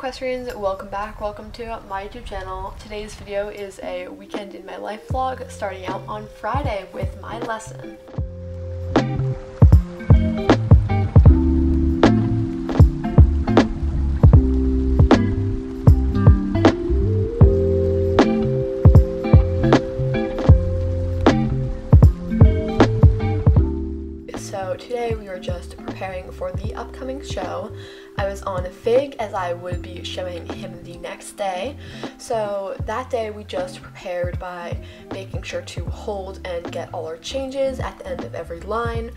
equestrians, welcome back, welcome to my YouTube channel. Today's video is a weekend in my life vlog starting out on Friday with my lesson. So today we were just preparing for the upcoming show. I was on a Fig as I would be showing him the next day. So that day we just prepared by making sure to hold and get all our changes at the end of every line.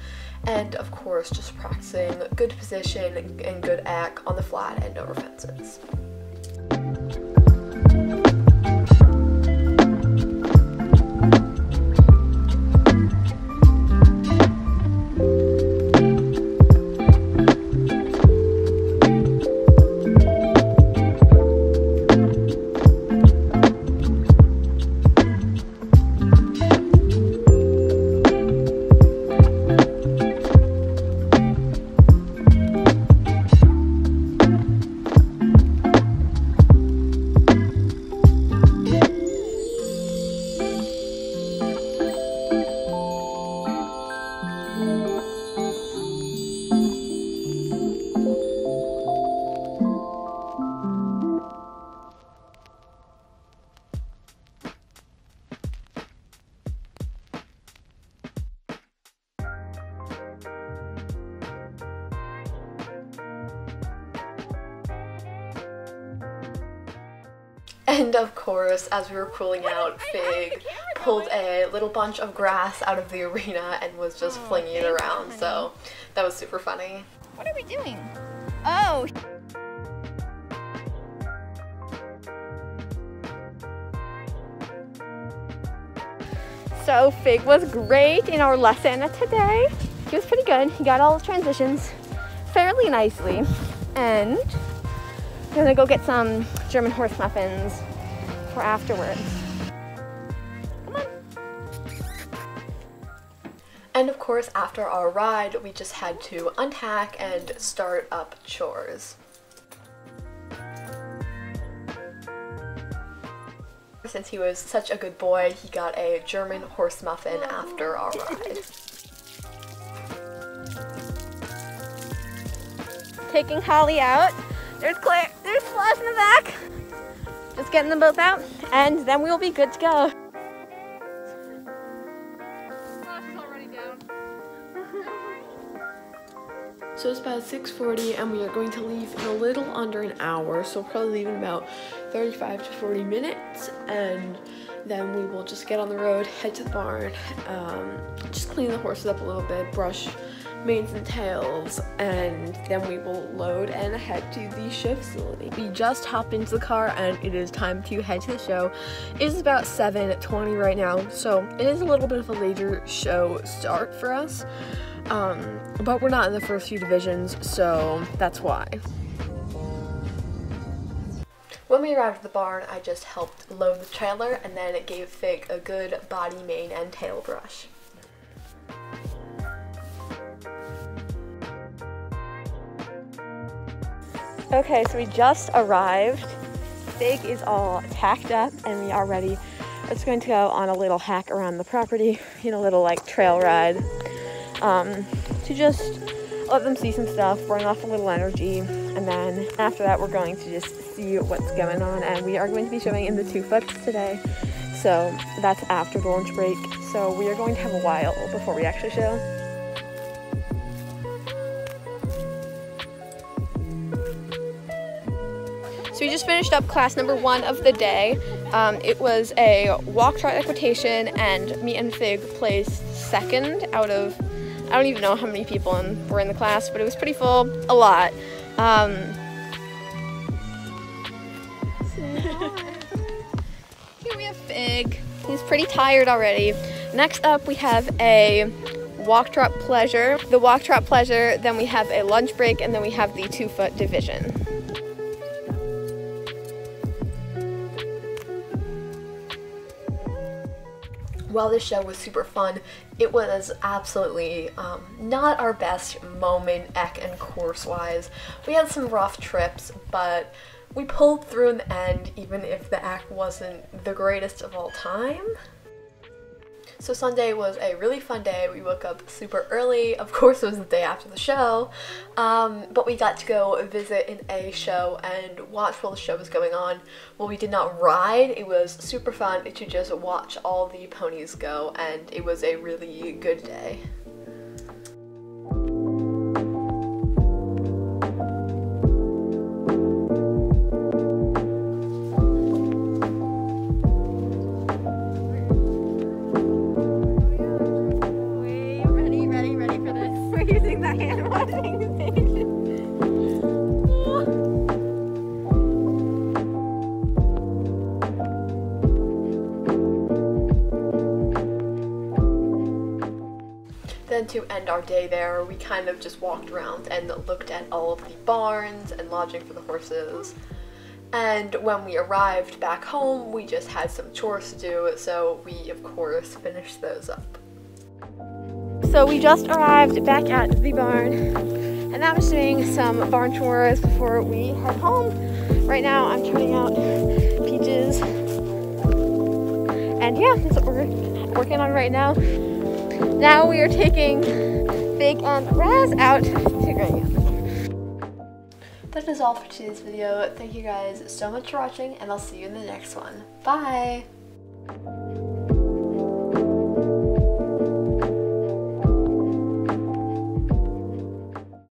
And of course just practicing good position and good act on the flat and over fences. And of course, as we were cooling out, Fig pulled a little bunch of grass out of the arena and was just Oh, flinging it around. So that was super funny. What are we doing? Oh. So Fig was great in our lesson today. He was pretty good. He got all the transitions fairly nicely. And I'm gonna go get some German horse muffins for afterwards. And of course, after our ride, we just had to unpack and start up chores. Since he was such a good boy, he got a German horse muffin after our ride. taking Holly out. There's Claire, there's Floss getting them both out, and then we'll be good to go. So it's about 6.40 and we are going to leave in a little under an hour. So we'll probably leave in about 35 to 40 minutes and then we will just get on the road, head to the barn, um, just clean the horses up a little bit, brush manes and tails, and then we will load and head to the show facility. We just hopped into the car and it is time to head to the show. It is about 7.20 right now, so it is a little bit of a later show start for us. Um, but we're not in the first few divisions, so that's why. When we arrived at the barn, I just helped load the trailer and then it gave Fig a good body, mane, and tail brush. Okay, so we just arrived. Fig is all tacked up and we are ready. It's going to go on a little hack around the property, you know, little like trail ride um, to just let them see some stuff, burn off a little energy, and then after that, we're going to just see what's going on. And we are going to be showing in the two foots today, so that's after the lunch break. So we are going to have a while before we actually show. We just finished up class number one of the day. Um, it was a walk trot equitation, and me and Fig placed second out of I don't even know how many people in, were in the class, but it was pretty full, a lot. Um, here we have Fig. He's pretty tired already. Next up, we have a walk trot pleasure. The walk trot pleasure, then we have a lunch break, and then we have the two foot division. While this show was super fun, it was absolutely um, not our best moment, eq and course wise. We had some rough trips, but we pulled through in the end, even if the act wasn't the greatest of all time. So Sunday was a really fun day. We woke up super early. Of course, it was the day after the show, um, but we got to go visit an A show and watch while the show was going on. Well, we did not ride. It was super fun to just watch all the ponies go, and it was a really good day. Then to end our day there, we kind of just walked around and looked at all of the barns and lodging for the horses. And when we arrived back home, we just had some chores to do, so we of course finished those up. So we just arrived back at the barn and I'm just doing some barn chores before we head home. Right now I'm turning out peaches. And yeah, that's what we're working on right now. Now we are taking Big and Raz out to Greg. That is all for today's video. Thank you guys so much for watching, and I'll see you in the next one. Bye!